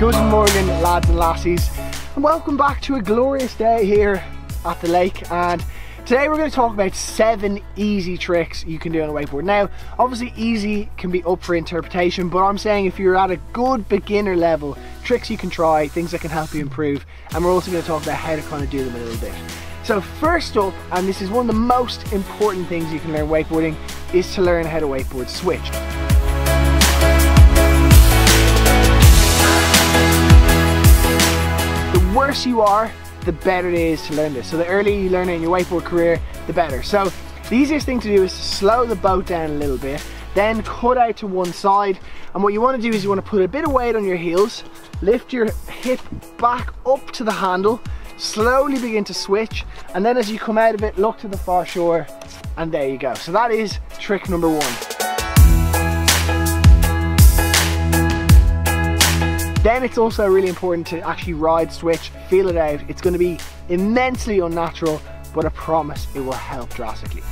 morning lads and lassies and welcome back to a glorious day here at the lake and today we're going to talk about seven easy tricks you can do on a wakeboard. Now obviously easy can be up for interpretation but I'm saying if you're at a good beginner level tricks you can try, things that can help you improve and we're also going to talk about how to kind of do them a little bit. So first up, and this is one of the most important things you can learn wakeboarding, is to learn how to wakeboard switch. Worse you are, the better it is to learn this. So the earlier you learn it in your wakeboard career, the better. So the easiest thing to do is slow the boat down a little bit, then cut out to one side. And what you want to do is you want to put a bit of weight on your heels, lift your hip back up to the handle, slowly begin to switch and then as you come out of it look to the far shore and there you go so that is trick number one then it's also really important to actually ride switch feel it out. It's going to be immensely unnatural but I promise it will help drastically.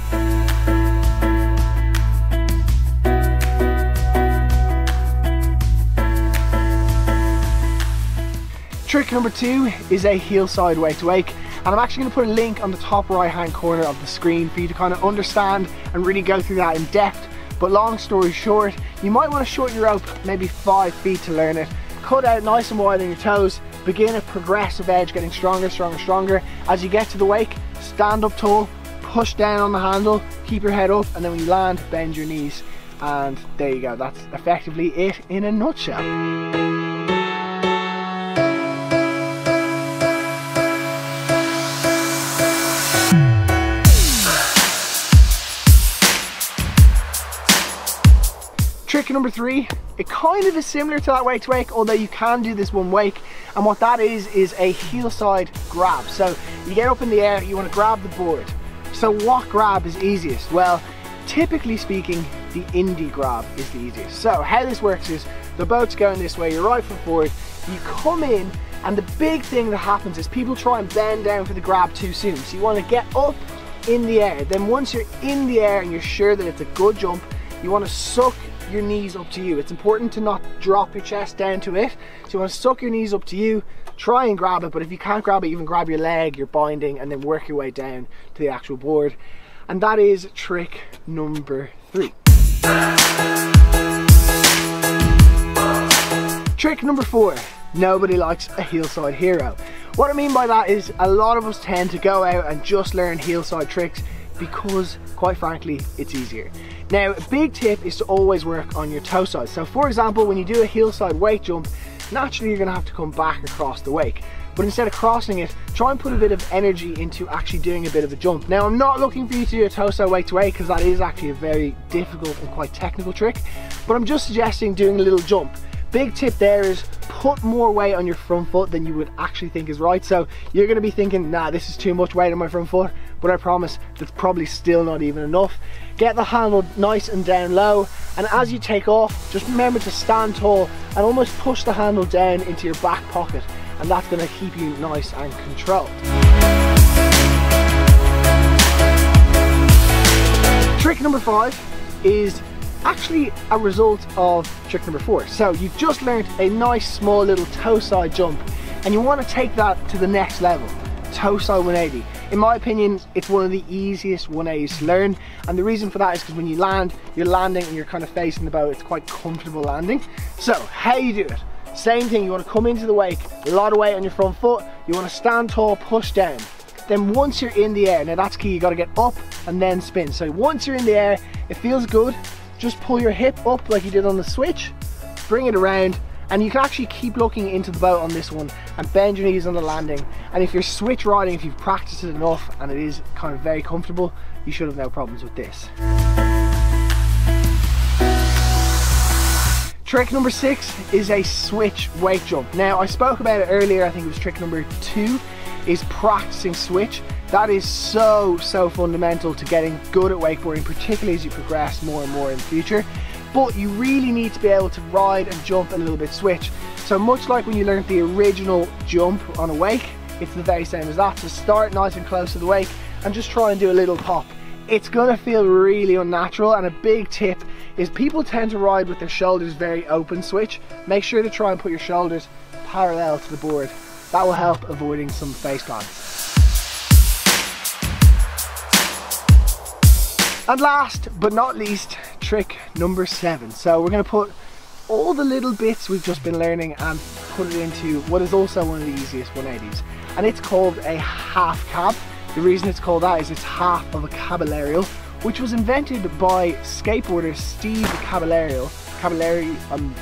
Trick number two is a heel side wake to wake and I'm actually going to put a link on the top right hand corner of the screen for you to kind of understand and really go through that in depth. But long story short you might want to shorten your rope maybe five feet to learn it cut out nice and wide on your toes begin a progressive edge getting stronger stronger stronger. As you get to the wake stand up tall push down on the handle keep your head up and then when you land bend your knees. And there you go that's effectively it in a nutshell Trick number three, it kind of is similar to that wake to wake, although you can do this one wake. And what that is, is a heel side grab. So you get up in the air, you want to grab the board. So what grab is easiest? Well, typically speaking, the indie grab is the easiest. So how this works is, the boat's going this way, you're right foot forward, you come in, and the big thing that happens is people try and bend down for the grab too soon. So you want to get up in the air. Then once you're in the air and you're sure that it's a good jump, you want to suck your knees up to you. It's important to not drop your chest down to it. So you want to suck your knees up to you, try and grab it, but if you can't grab it, even grab your leg, your binding, and then work your way down to the actual board. And that is trick number three. Trick number four, nobody likes a heelside hero. What I mean by that is a lot of us tend to go out and just learn heelside tricks because quite frankly it's easier. Now a big tip is to always work on your toe side. So for example when you do a heel side wake jump naturally you're going to have to come back across the wake but instead of crossing it try and put a bit of energy into actually doing a bit of a jump. Now I'm not looking for you to do a toe side wake to wake because that is actually a very difficult and quite technical trick but I'm just suggesting doing a little jump. Big tip there is put more weight on your front foot than you would actually think is right. So you're gonna be thinking, nah, this is too much weight on my front foot, but I promise that's probably still not even enough. Get the handle nice and down low, and as you take off, just remember to stand tall and almost push the handle down into your back pocket, and that's gonna keep you nice and controlled. Trick number five is actually a result of trick number four. So you've just learned a nice small little toe side jump and you want to take that to the next level, toe side 180. In my opinion, it's one of the easiest 180s to learn and the reason for that is because when you land, you're landing and you're kind of facing the boat, it's quite comfortable landing. So how you do it? Same thing, you want to come into the wake, a lot of weight on your front foot, you want to stand tall, push down. Then once you're in the air, now that's key, you got to get up and then spin. So once you're in the air, it feels good, just pull your hip up like you did on the switch, bring it around, and you can actually keep looking into the boat on this one and bend your knees on the landing. And if you're switch riding, if you've practiced it enough and it is kind of very comfortable, you should have no problems with this. Trick number six is a switch wake jump. Now I spoke about it earlier, I think it was trick number two, is practicing switch. That is so, so fundamental to getting good at wakeboarding, particularly as you progress more and more in the future. But you really need to be able to ride and jump and a little bit switch. So much like when you learned the original jump on a wake, it's the very same as that. So start nice and close to the wake and just try and do a little pop. It's gonna feel really unnatural and a big tip is people tend to ride with their shoulders very open switch. Make sure to try and put your shoulders parallel to the board. That will help avoiding some face plants. And last but not least, trick number seven. So we're gonna put all the little bits we've just been learning and put it into what is also one of the easiest 180s. And it's called a half cab. The reason it's called that is it's half of a caballerial, which was invented by skateboarder Steve Caballero. Caballero, um,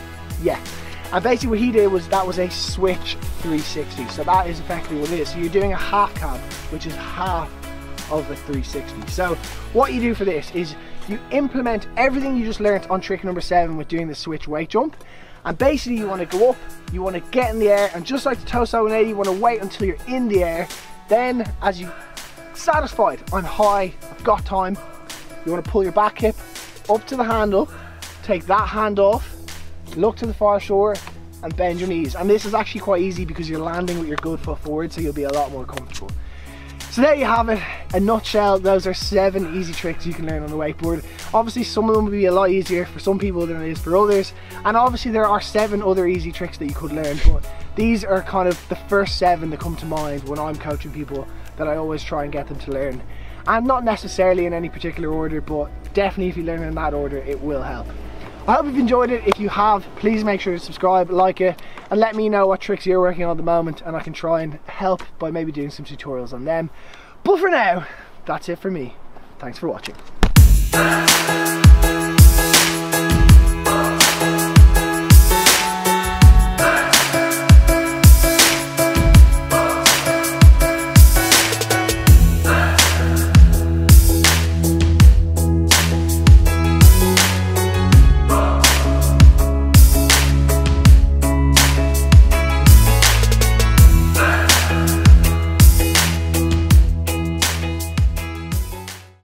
yeah. And basically what he did was that was a switch 360. So that is effectively what it is. So you're doing a half cab, which is half of the 360. So what you do for this is you implement everything you just learned on trick number seven with doing the switch wake jump. And basically you want to go up, you want to get in the air, and just like the toeside 180, you want to wait until you're in the air. Then as you satisfied, I'm high, I've got time, you want to pull your back hip up to the handle, take that hand off, look to the far shore, and bend your knees. And this is actually quite easy because you're landing with your good foot forward, so you'll be a lot more comfortable. So there you have it, a nutshell. Those are seven easy tricks you can learn on the wakeboard. Obviously some of them will be a lot easier for some people than it is for others. And obviously there are seven other easy tricks that you could learn, but these are kind of the first seven that come to mind when I'm coaching people that I always try and get them to learn. And not necessarily in any particular order, but definitely if you learn in that order, it will help. I hope you've enjoyed it. If you have, please make sure to subscribe, like it, and let me know what tricks you're working on at the moment, and I can try and help by maybe doing some tutorials on them. But for now, that's it for me. Thanks for watching.